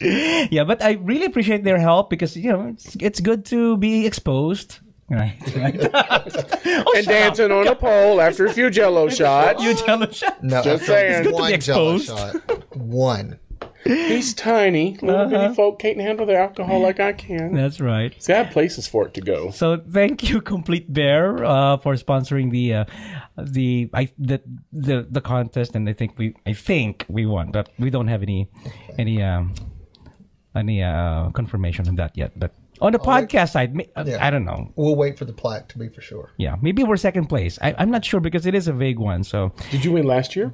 yeah, but I really appreciate their help because you know it's, it's good to be exposed. Right, right. oh, and shut dancing on a pole after a few jello shots. You tell him shut. No, Just saying. It's good to be one jello exposed. shot. One. He's tiny. Little Uh-huh. bitty folk can't handle their alcohol like I can. That's right. See, I have places for it to go. So thank you, Complete Bear, uh, for sponsoring the uh, the I the, the the contest, and I think we I think we won, but we don't have any any um any uh confirmation on that yet. But on the podcast side, uh, Yeah. I don't know. We'll wait for the plaque to be for sure. Yeah, maybe we're second place. I, I'm not sure because it is a vague one. So Did you win last year?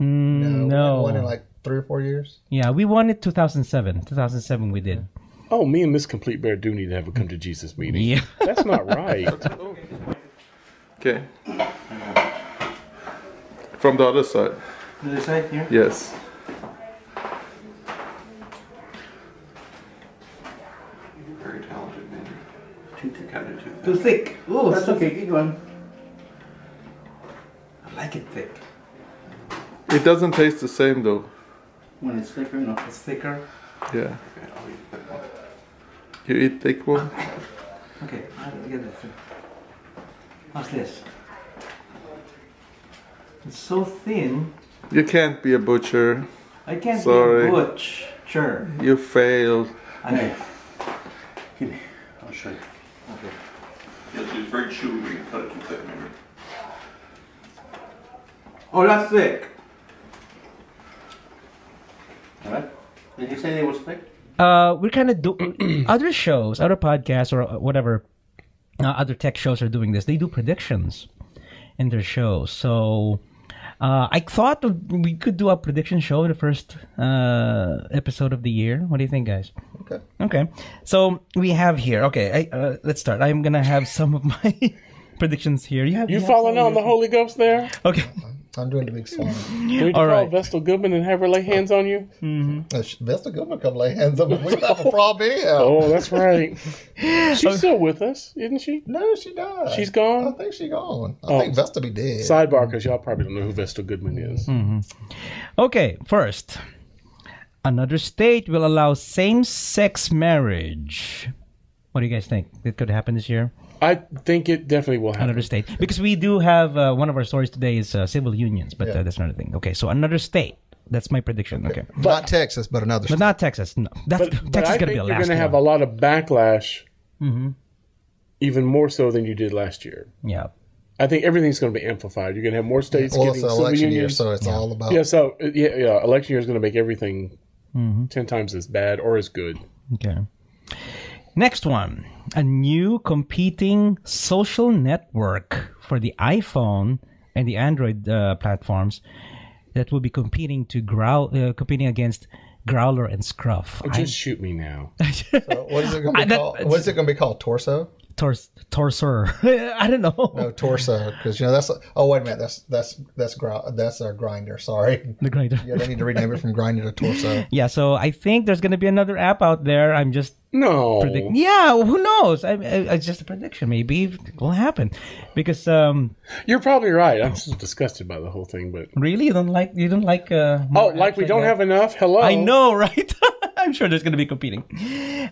mm, we no, haven't won in like three or four years. yeah, we won it 2007. 2007 we did. Oh, me and Miss Complete Bear do need to have a come to Jesus meeting. Yeah. That's not right. Okay. From the other side. The other side here. Yes. Very talented man. Too thick, kind of too thick. Oh, that's okay. Good one. I like it thick. It doesn't taste the same though. When it's thicker, no, it's thicker. Yeah. Okay, I'll eat thick one. You eat thick one? Okay, I'll get it. How's this? It's so thin. You can't be a butcher. I can't Sorry. be a butch. Sure. You failed. I know. Give me. I'll show you. Okay. Yes, it's very chewy when you cut it too thick, maybe. Oh, that's thick. Alright? Did you say they was thick? Uh, we're kind of do other shows, other podcasts, or whatever. Uh, other tech shows are doing this. They do predictions in their shows. So uh, I thought we could do a prediction show the first uh, episode of the year. What do you think, guys? Okay. Okay. So we have here. Okay, I, uh, let's start. I'm gonna have some of my predictions here. You have You have falling on the Holy Ghost there? Okay. I'm doing the big slime. Do we need to All call right. Vestal Goodman and have her lay hands on you? Uh, sh- Vesta Goodman come lay hands on me. We don't have a problem anyhow. Oh, that's right. She's still with us, isn't she? No, she died. She's gone? I think she's gone. I Oh. think Vesta be dead. Sidebar, because y'all probably don't know who Vestal Goodman is. Okay, first, another state will allow same-sex marriage. What do you guys think? It could happen this year. I think it definitely will happen. Another state, because we do have uh, one of our stories today is uh, civil unions, but uh, that's another thing. Okay, so another state. That's my prediction. Okay, Not Texas, but another. State. But not Texas. No, that's But, but Texas I is gonna think be a you're going to have a lot of backlash, Mm-hmm. even more so than you did last year. Yeah. I think everything's going to be amplified. You're going to have more states well, getting it's an civil election year, unions. so it's all about. yeah, so uh, yeah, yeah, election year is going to make everything Mm-hmm. ten times as bad or as good. Okay. Next one, a new competing social network for the iPhone and the Android uh, platforms that will be competing to growl, uh, competing against Growlr and Scruff. Oh, just shoot me now. So what is it going to be called? What is it going to be called? Torso? Tors- Torser. I don't know. No, torso. Because you know that's. Oh wait a minute. That's that's that's gr- that's a Grindr. Sorry. The Grindr. Yeah, they need to rename it from Grindr to torso. Yeah, so I think there's gonna be another app out there. I'm just No, predict- Yeah, who knows? I, I, it's just a prediction. Maybe it will happen, because um, you're probably right. I'm just disgusted by the whole thing, but really you don't like you don't like. Uh, oh, like we don't that? have enough. Hello, I know, right? I'm sure there's going to be competing.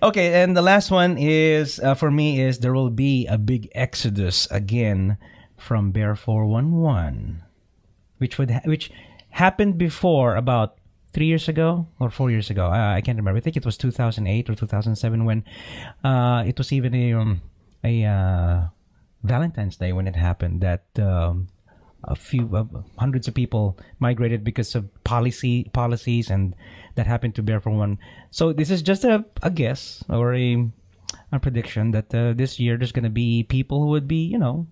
Okay, and the last one is uh, for me is there will be a big exodus again from Bear 411, which would ha- which happened before about three years ago or four years ago. Uh, I can't remember. I think it was 2008 or 2007 when uh, it was even a um, a uh, Valentine's Day when it happened that. Um, a few uh, hundreds of people migrated because of policy policies and that happened to bear for one so this is just a, a guess or a, a prediction that uh, this year there's going to be people who would be you know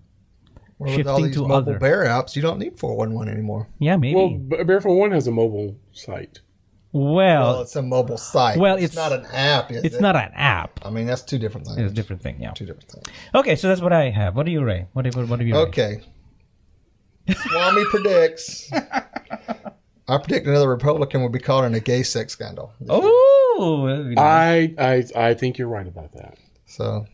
Well, with all Shifting these to mobile other. bear apps, you don't need 411 anymore. yeah maybe Well, well, B- Barefoot One has a mobile site. Well, it's a mobile site. well, it's, it's- not an app. Is it's it? not an app I mean, that's two different things. it's a different thing yeah Two different things. okay so that's what i have what do you ray what do, what do you Ray? Okay. Swami predicts. I predict another Republican will be caught in a gay sex scandal. oh nice. I, I I think you're right about that. So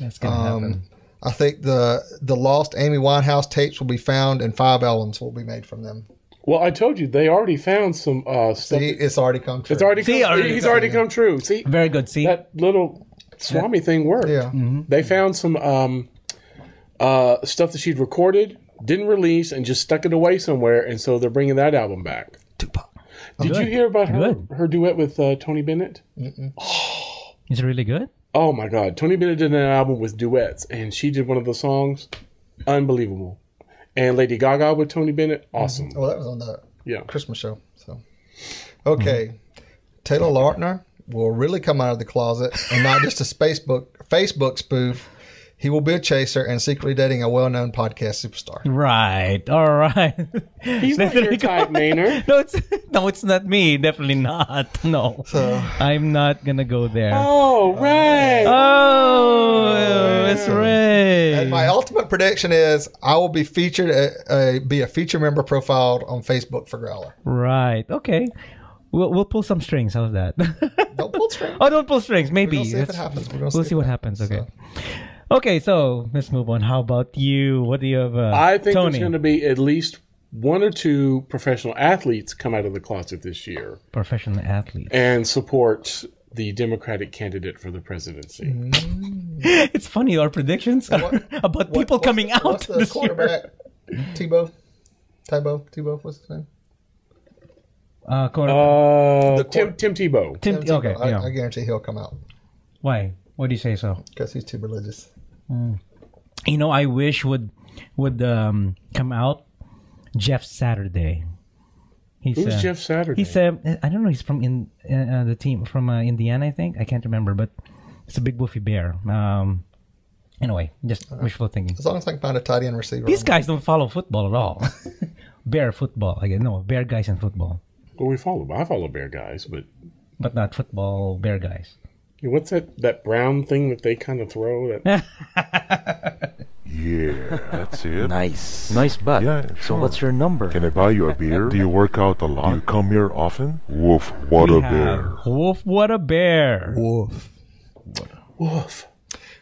that's going to happen um, I think the the lost Amy Winehouse tapes will be found and five albums will be made from them. Well, I told you they already found some uh, stuff. See, it's already come true. it's already See, come, already he's come- already come true. See, Very good. See, that little Swami thing worked. Yeah. They found some um, uh, stuff that she'd recorded, didn't release, and just stuck it away somewhere, and so they're bringing that album back. Tupac. Did Good. you hear about her Good. her duet with uh, Tony Bennett? is it really good? Oh my God, Tony Bennett did an album with duets, and she did one of the songs, unbelievable. And Lady Gaga with Tony Bennett, awesome. Well, that was on the Yeah. Christmas show. So, okay, Taylor Lautner will really come out of the closet and not just a Facebook Facebook spoof. He will be a chaser and secretly dating a well-known podcast superstar. Right. All right. He's not There your type, Maynard. no, it's no, it's not me. Definitely not. No, So, I'm not gonna go there. Oh, right. Oh, it's Ray. and my ultimate prediction is I will be featured, uh, uh, be a feature member profiled on Facebook for Growlr. Right. Okay. We'll we'll pull some strings. How's that? Don't pull strings. oh, don't pull strings. Maybe. We'll see if it happens. We're gonna We'll see see what happens. happens, Okay. Okay. So let's move on. How about you? What do you have? Uh, I think Tony. there's going to be at least one or two professional athletes come out of the closet this year professional athlete. and support the Democratic candidate for the presidency. It's funny our predictions about people What's coming the- out What's the this year. quarterback? Tebow. Tybo. Tebow. What's his name? Uh, quarter- Uh, The Tim court- Tim Tebow. Tim, Tebow. okay. I, yeah. I guarantee he'll come out Why? Why do you say so? because he's too religious. You know, I wish would would um, come out Jeff Saturday. He's Who's uh, Jeff Saturday? He's uh, I don't know. He's from in uh, uh, the team from uh, Indiana, I think. I can't remember, but it's a big woofy bear. Um, anyway, just wishful thinking. As long as I can find a tight end receiver. These I'm- guys don't follow football at all. bear football, I guess. No, bear guys in football, well, we follow. I follow Bear guys, but but not football bear guys. What's that that brown thing that they kind of throw? That Yeah, that's it. Nice. Nice butt. Yeah, So what's your number? Can I buy you a beer? Do you work out a lot? Do you come here often? Woof, what We a bear. Wolf, what a bear! Wolf. woof.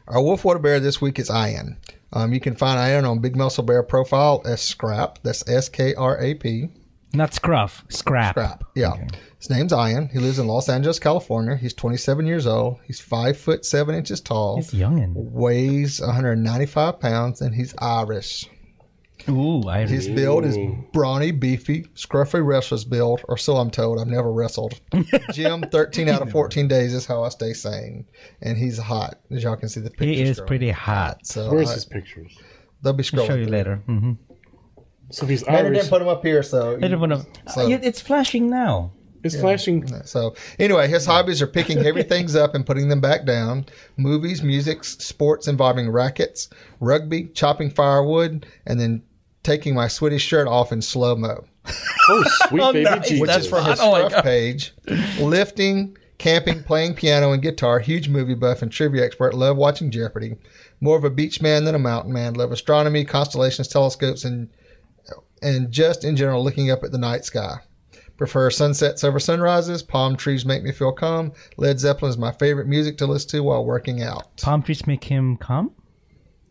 Our Wolf Water Bear this week is Ian. Um, you can find Ian on Big Muscle Bear profile as Scrap. That's S K R A P. Not scruff, scrap. Scrap. Yeah. His name's Ian. He lives in Los Angeles, California. He's 27 years old. He's five foot seven inches tall. He's youngin. Weighs 195 pounds, and he's Irish. Ooh, I His build is brawny, beefy, scruffy wrestler's build, or so I'm told. I've never wrestled. Gym 13 out of 14 days is how I stay sane. And he's hot, as y'all can see the pictures. he is growing. pretty hot. So Where's I- his pictures? they'll be I'll show you later. Mm-hmm. So he's Tanner Irish. didn't put them up here, so. I don't wanna- So- Uh, it's flashing now. It's flashing. So anyway, his hobbies are picking heavy things up and putting them back down. Movies, music, sports involving rackets, rugby, chopping firewood, and then taking my Swedish shirt off in slow mo. Oh, sweet baby nice. Jesus. which That's is from his hot. Oh my stuff God. page. Lifting, camping, playing piano and guitar. Huge movie buff and trivia expert. Love watching Jeopardy. More of a beach man than a mountain man. Love astronomy, constellations, telescopes, and and just in general looking up at the night sky. Prefer sunsets over sunrises. Palm trees make me feel calm. Led Zeppelin is my favorite music to listen to while working out. Palm trees make him calm.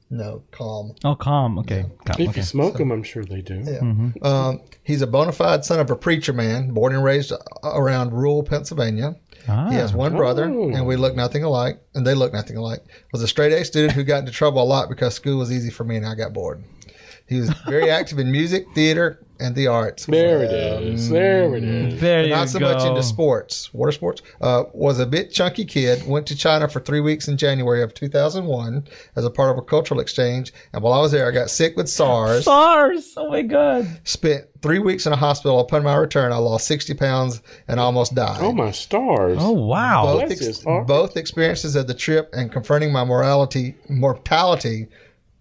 No, calm. Oh, calm. Okay, calm. If okay. you smoke them, I'm sure they do. Yeah. Um, he's a bona fide son of a preacher man, born and raised around rural Pennsylvania. Ah, He has one brother, Oh. and we look nothing alike, and they look nothing alike. Was a straight A student who got into trouble a lot because school was easy for me and I got bored. He was very active in music, theater, and the arts. There it is. There it is. there But you not so go. much into sports, water sports. Uh, was a bit chunky kid. Went to China for three weeks in January of 2001 as a part of a cultural exchange. And while I was there, I got sick with SARS. SARS. Oh my god. Spent three weeks in a hospital. Upon my return, I lost 60 pounds and almost died. Oh my stars. Oh wow. both, ex- both experiences of the trip and confronting my morality mortality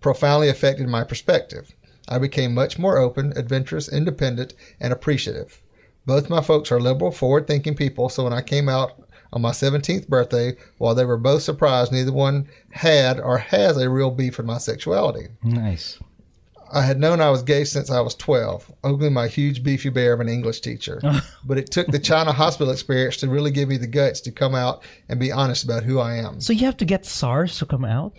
profoundly affected my perspective. I became much more open, adventurous, independent, and appreciative. Both my folks are liberal, forward-thinking people, so when I came out on my 17th birthday, while they were both surprised, neither one had or has a real beef with my sexuality. Nice. I had known I was gay since I was 12, only my huge beefy bear of an English teacher. but it took the China hospital experience to really give me the guts to come out and be honest about who I am. So you have to get SARS to come out.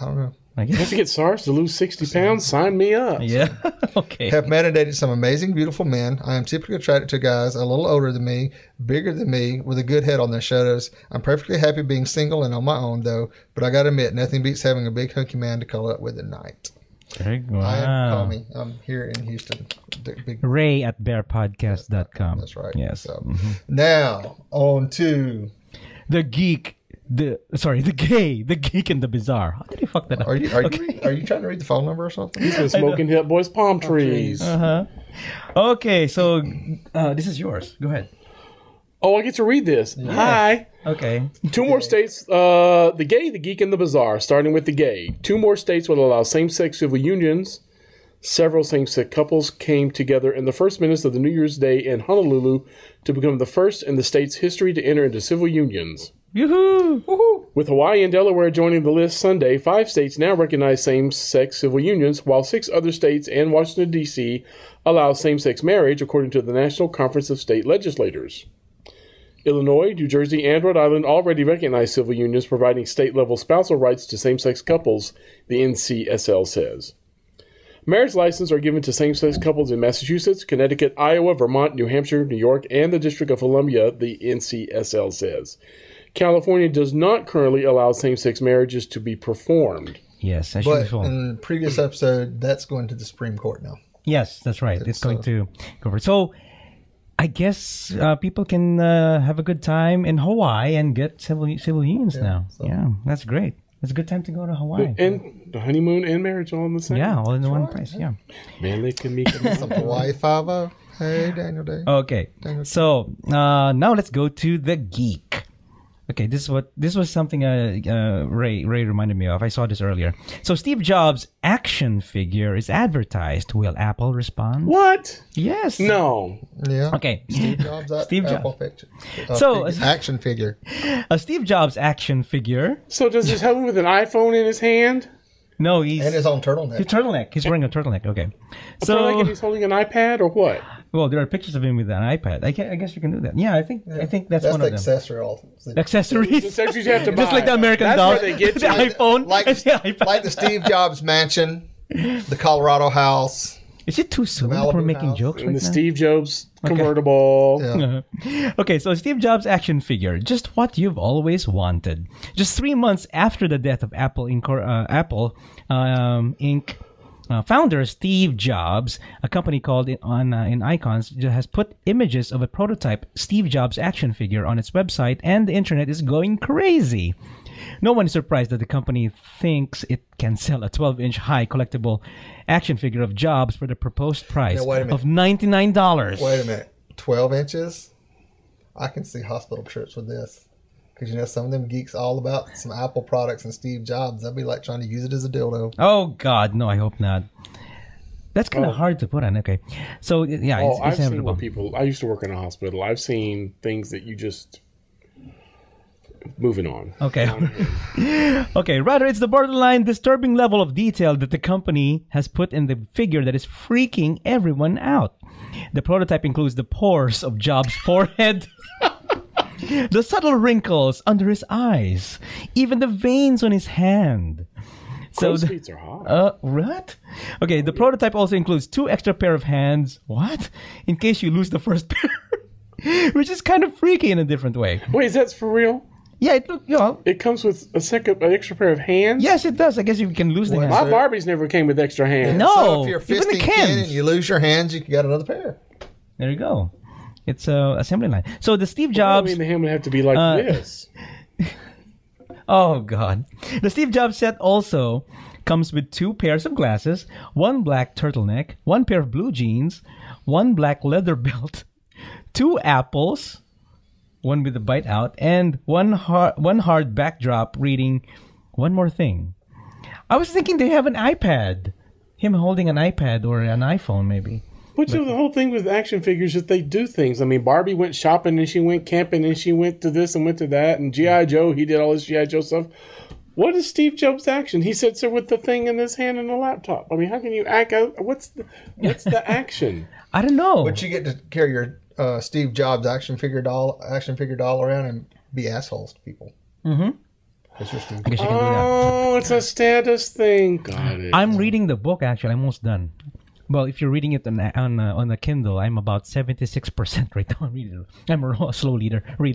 I don't know. I Have guess. to get SARS to lose 60 pounds? Sign me up. Yeah. okay. Have met and dated some amazing, beautiful men. I am typically attracted to guys a little older than me, bigger than me, with a good head on their shoulders. I'm perfectly happy being single and on my own, though. But I gotta admit, nothing beats having a big hunky man to cuddle up with at night. Very good. I am Wow. call me. I'm here in Houston. Big, big Ray at bearpodcast.com. That's right. Yes. So Mhm. now on to The geek, the sorry, the gay, the geek and the bizarre. How did he fuck that up? are you are Okay. you are you trying to read the phone number or something? He's been smoking Hip Boys palm trees. Uh-huh. Okay, so uh, this is yours. Go ahead. Oh, I get to read this. Hi. Okay. Two more states, uh, the gay, the geek, and the bizarre, starting with the gay. Two more states will allow same sex civil unions. Several same sex couples came together in the first minutes of the New Year's Day in Honolulu to become the first in the state's history to enter into civil unions. Yoo-hoo! With Hawaii and Delaware joining the list Sunday, five states now recognize same sex civil unions, while six other states and Washington, D.C. allow same sex marriage, according to the National Conference of State Legislators. Illinois, New Jersey, and Rhode Island already recognize civil unions providing state level spousal rights to same sex couples, the NCSL says. Marriage licenses are given to same sex couples in Massachusetts, Connecticut, Iowa, Vermont, New Hampshire, New York, and the District of Columbia, the NCSL says. California does not currently allow same sex marriages to be performed. Yes, as But usual. in the previous episode, that's going to the Supreme Court now. yes, that's right. It's going uh, to go for So, I guess uh, people can uh, have a good time in Hawaii and get civil civil unions now. Yeah, that's great. It's a good time to go to Hawaii. And the honeymoon and marriage all in the same. yeah, all in the one price. Yeah. Man, they can meet Some Hawaii Five O. Hey, Daniel Day. Okay. So uh, now let's go to the geek. Okay, this is what this was something uh, uh, Ray Ray reminded me of. I saw this earlier. So Steve Jobs' action figure is advertised. Will Apple respond? What? Yes. No. Yeah. Okay. Steve Jobs. That Steve Apple Jobs. picture. Uh, So- figure- action figure. A Steve Jobs action figure. So does this have him with an iPhone in his hand? No, he's And his own turtleneck. His turtleneck. He's wearing a turtleneck. Okay. So like So, if he's holding an iPad or what? Well, there are pictures of him with an iPad. I, can, I guess you can do that. Yeah, I think I think that's, That's one the of them. accessory. All Accessories. Accessories you have to buy. Just like the American That's Doll. where they get the iPhone. like and the iPad. like the Steve Jobs mansion, the Colorado house. Is it too soon that Malibu we're making house. jokes And right the now? Steve Jobs convertible. Yeah. Uh-huh. Okay, so Steve Jobs action figure, just what you've always wanted. Just three months after the death of Apple Inc. Uh, Apple um, Inc. Uh, founder Steve Jobs, a company called in, on uh, in Icons, has put images of a prototype Steve Jobs action figure on its website, and the internet is going crazy. No one is surprised that the company thinks it can sell a 12-inch high collectible action figure of Jobs for the proposed price Now, wait a minute. of ninety-nine dollars. Wait a minute. Twelve inches. I can see hospital trips with this. Because you know some of them geeks all about some Apple products and Steve Jobs. They'll be like trying to use it as a dildo. Oh God, no! I hope not. That's kind of oh. hard to put on. Okay, so yeah, Oh, it's, I've it's seen inevitable. people. I used to work in a hospital. I've seen things that you just. Moving on. Okay, okay. Rather, it's the borderline disturbing level of detail that the company has put in the figure that is freaking everyone out. The prototype includes the pores of Jobs' forehead. the subtle wrinkles under his eyes, even the veins on his hand. So Crow's the- feet are hot. Uh, what? Okay, the prototype also includes two extra pair of hands. What? In case you lose the first pair, which is kind of freaky in a different way. Wait, is that for real? Yeah, it look. You know, It comes with a second, an extra pair of hands. yes, it does. I guess you can lose the What? hands. My Barbies never came with extra hands. No, so if you're even the fisting kin and you lose your hands, you got another pair. There you go. It's a assembly line. So the Steve Jobs. I Jobs. mean, the hand would have to be like Uh, this. Oh God. The Steve Jobs set also comes with two pairs of glasses, one black turtleneck, one pair of blue jeans, one black leather belt, two apples, one with a bite out, and one hard one hard backdrop reading one more thing. I was thinking they have an iPad. Him holding an iPad or an iPhone maybe. Which is the whole thing with action figures is they do things. I mean, Barbie went shopping and she went camping and she went to this and went to that. And G.I. Joe, he did all his G.I. Joe stuff. What is Steve Jobs' action? He sits there with the thing in his hand and a laptop. I mean, how can you act out? What's the, what's the action? I don't know. But you get to carry your uh, Steve Jobs action figure doll, action figure doll around and be assholes to people. Mm-hmm. Steve. I guess you can do that. Oh, it's a status thing. Got it. I'm reading the book actually. I'm almost done. Well, if you're reading it on on uh, on the Kindle, I'm about seventy six percent right now. I'm reading. I'm a slow reader. Reader.